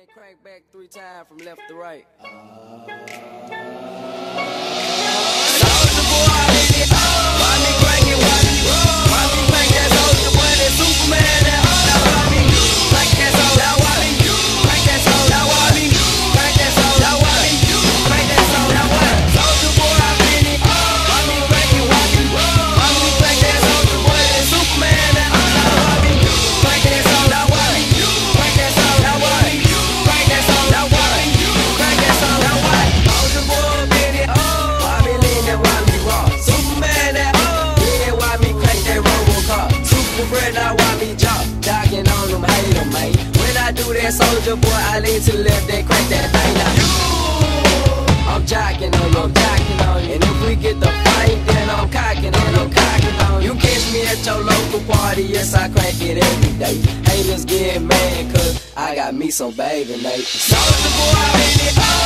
then crank back three times from left to right. Uh, that soldier boy, I lean to the left, then crack that thing now. I'm jocking on you, I'm jocking on you. And if we get the fight, then I'm cocking on I'm cocking on you. You catch me at your local party, yes, I crack it every day. Haters get mad, cause I got me some baby mate. Soldier boy, I am in it. Why